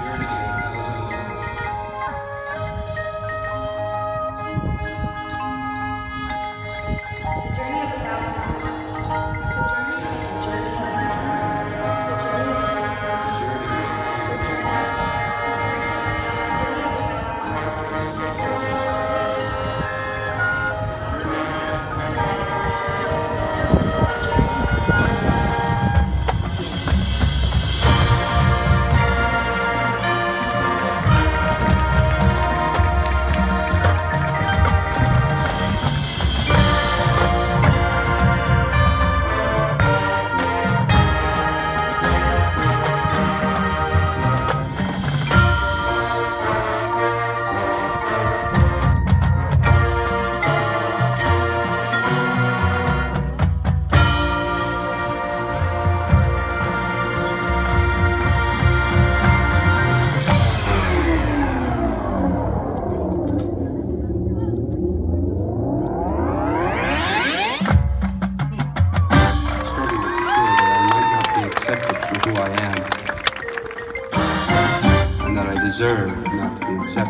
journey. who I am and that I deserve not to be accepted.